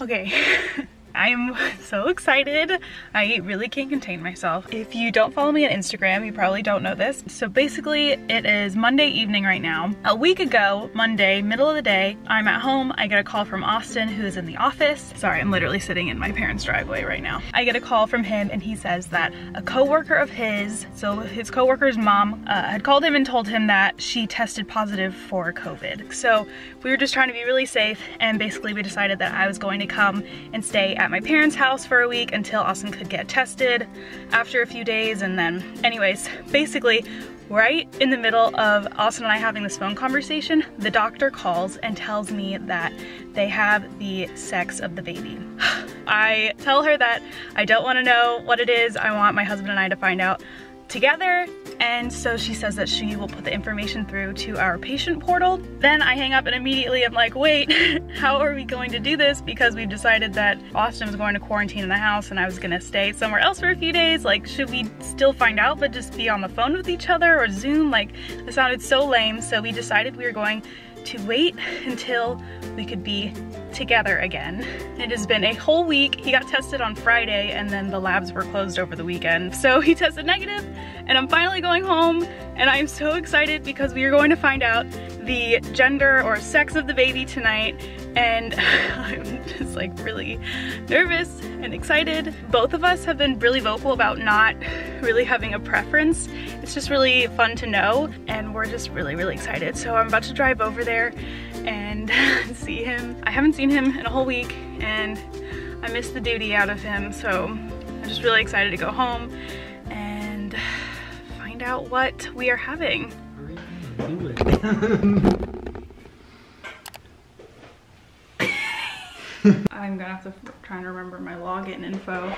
Okay, I'm so excited. I really can't contain myself. If you don't follow me on Instagram, you probably don't know this. So basically it is Monday evening right now. A week ago, Monday, middle of the day, I'm at home. I get a call from Austin who is in the office. Sorry, I'm literally sitting in my parents' driveway right now. I get a call from him and he says that a coworker of his, so his coworker's mom uh, had called him and told him that she tested positive for COVID. So we were just trying to be really safe and basically we decided that I was going to come and stay at my parents' house for a week until Austin could get tested after a few days and then anyways, basically right in the middle of Austin and I having this phone conversation, the doctor calls and tells me that they have the sex of the baby. I tell her that I don't want to know what it is. I want my husband and I to find out together and so she says that she will put the information through to our patient portal. Then I hang up and immediately I'm like, wait, how are we going to do this? Because we've decided that Austin was going to quarantine in the house and I was gonna stay somewhere else for a few days. Like, should we still find out but just be on the phone with each other or Zoom? Like, it sounded so lame. So we decided we were going to wait until we could be together again. It has been a whole week. He got tested on Friday and then the labs were closed over the weekend. So he tested negative and I'm finally going home and I'm so excited because we are going to find out the gender or sex of the baby tonight and I'm just like really nervous and excited. Both of us have been really vocal about not really having a preference. It's just really fun to know and we're just really, really excited. So I'm about to drive over there and see him. I haven't seen him in a whole week and I missed the duty out of him. So I'm just really excited to go home and find out what we are having. I'm gonna have to try and remember my login info.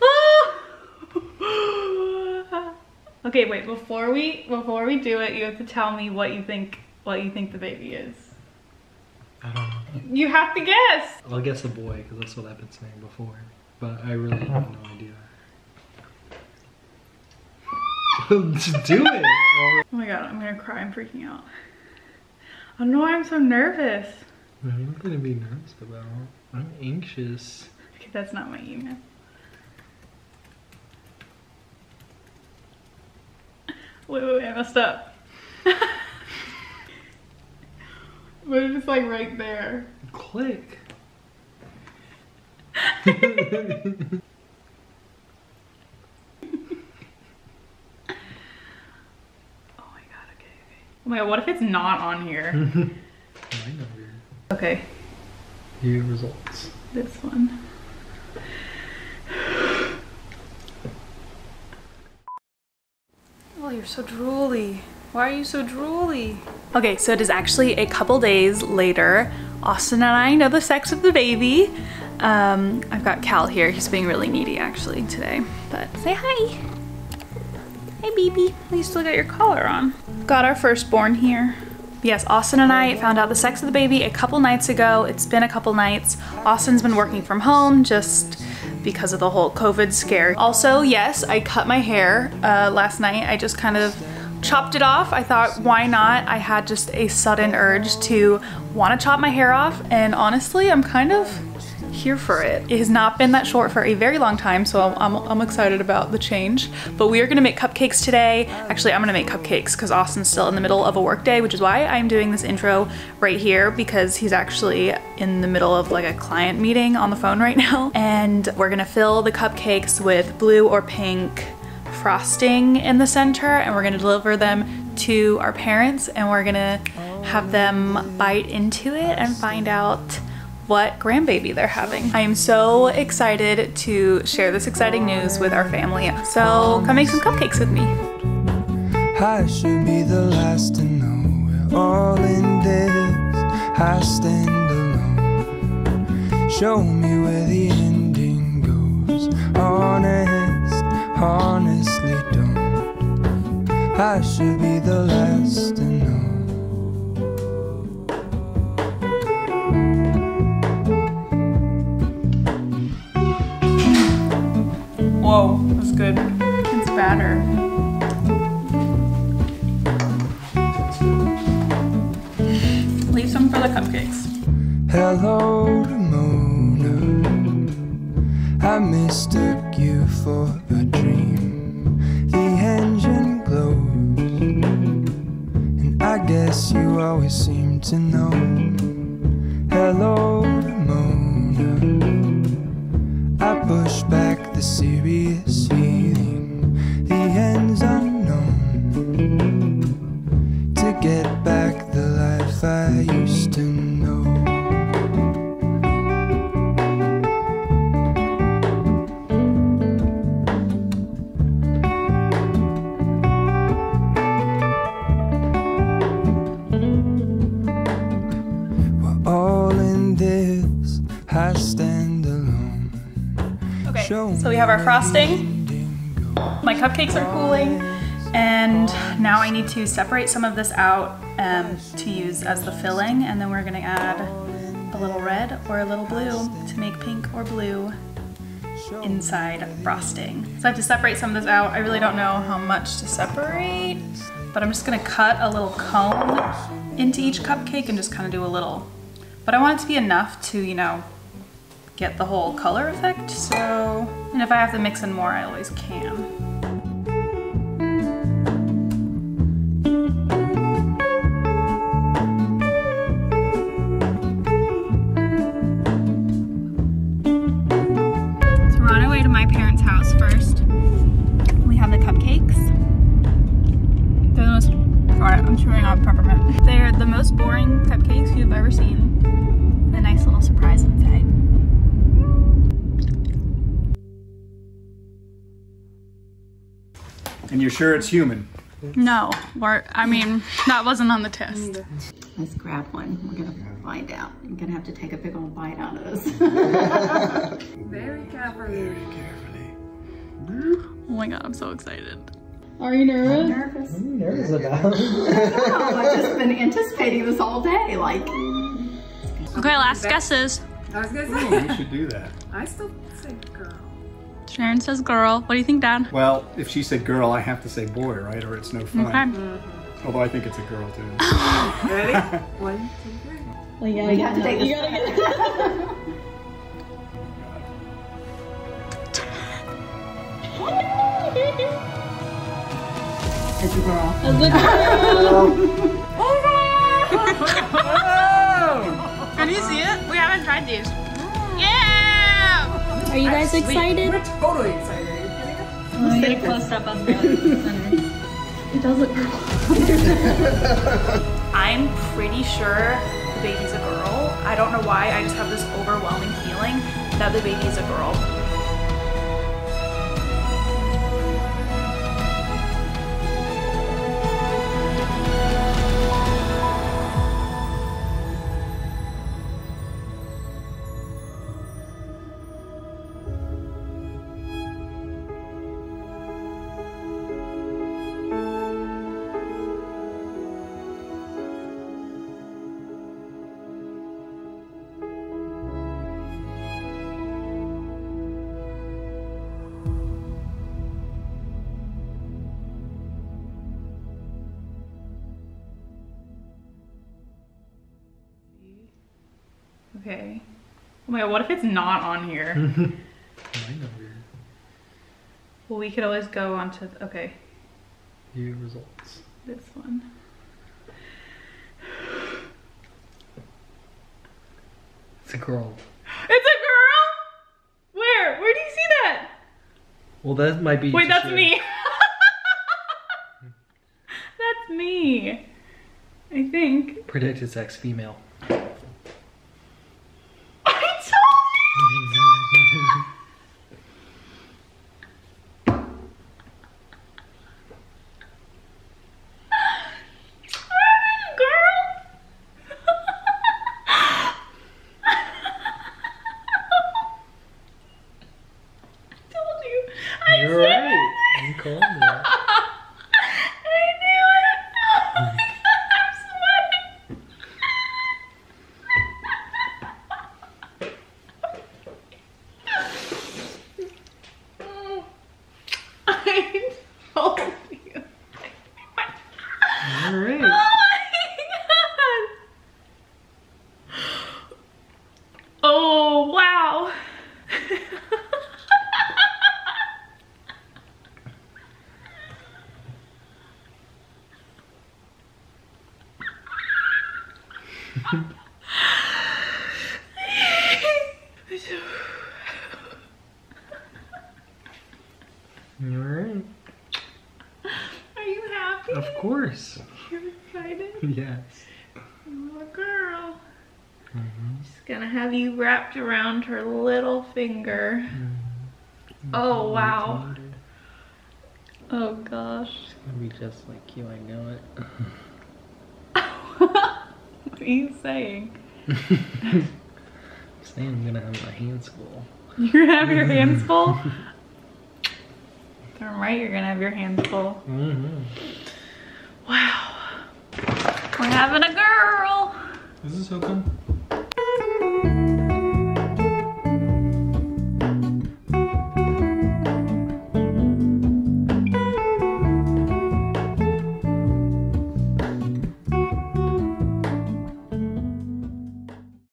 okay, wait, before we before we do it, you have to tell me what you think what you think the baby is. I don't know. You have to guess. I'll guess a boy because that's what I've been saying before. But I really have no idea. Just do it. Oh my god, I'm gonna cry. I'm freaking out. I don't know why I'm so nervous. I'm not gonna be nervous about. I'm anxious. Okay, that's not my email. Wait, wait, wait, I messed up. but it's like right there. Click. Oh my god, okay, okay. Oh my god, what if it's not on here? I know your, okay, your results. this one. Oh, you're so drooly. Why are you so drooly? Okay, so it is actually a couple days later. Austin and I know the sex of the baby. Um, I've got Cal here. He's being really needy actually today. But say hi. Hey, baby. You still got your collar on. Got our firstborn here. Yes, Austin and I found out the sex of the baby a couple nights ago. It's been a couple nights. Austin's been working from home just because of the whole COVID scare. Also, yes, I cut my hair uh, last night. I just kind of chopped it off. I thought, why not? I had just a sudden urge to want to chop my hair off, and honestly, I'm kind of here for it. It has not been that short for a very long time, so I'm, I'm, I'm excited about the change. But we are gonna make cupcakes today. Actually, I'm gonna make cupcakes because Austin's still in the middle of a work day, which is why I'm doing this intro right here because he's actually in the middle of like a client meeting on the phone right now. And we're gonna fill the cupcakes with blue or pink frosting in the center and we're gonna deliver them to our parents and we're gonna have them bite into it and find out what grandbaby they're having. I am so excited to share this exciting news with our family. So come make some cupcakes with me. I should be the last to know we're all in this. I stand alone. Show me where the ending goes. Honest, honestly don't. I should be the last good. It's batter. Leave some for the cupcakes. Hello, Ramona. I mistook you for a dream. The engine glows, and I guess you always seem to know. Hello, Ramona. I push back the serious Okay, so we have our frosting. My cupcakes are cooling, and now I need to separate some of this out um, to use as the filling, and then we're gonna add a little red or a little blue to make pink or blue inside frosting. So I have to separate some of this out. I really don't know how much to separate, but I'm just gonna cut a little cone into each cupcake and just kind of do a little. But I want it to be enough to, you know, get the whole color effect. So, and if I have to mix in more, I always can. They're the most boring cupcakes you've ever seen. A nice little surprise inside. And you're sure it's human? No, or I mean, that wasn't on the test. Let's grab one. We're gonna find out. I'm gonna have to take a big old bite out of this. Very carefully. Oh my god, I'm so excited. Are you nervous? Nervous? nervous about? Oh, I've just been anticipating this all day. Like, Okay, last guesses. I was gonna Oh, say, we should do that. I still say girl. Sharon says girl. What do you think, Dan? Well, if she said girl, I have to say boy, right? Or it's no fun. Okay. Mm-hmm. Although I think it's a girl too. Ready? One, two, three. Well, yeah, we have to take this. It's a girl. Can you see it? We haven't tried these. Yeah! Are you guys excited? We're totally excited. Are you kidding us? Get a close up of the center. It does look girl. I'm pretty sure the baby's a girl. I don't know why. I just have this overwhelming feeling that the baby is a girl. Okay. Oh my god, what if it's not on here? I know your well, we could always go on to, okay, view results. this one. It's a girl. It's a girl? Where? Where do you see that? Well, that might be. Wait, that's your- me. that's me. I think. Predicted sex female. Alright. Are you happy? Of course. You're excited? Yes. Little girl. Mm -hmm. She's gonna have you wrapped around her little finger. Mm -hmm. Oh wow. Oh gosh. She's gonna be just like you, I know it. what are you saying? I'm saying I'm gonna have my hands full. You're gonna have your hands full? Darn right, you're gonna have your hands full. Mm-hmm. Wow. We're having a girl. Is this open?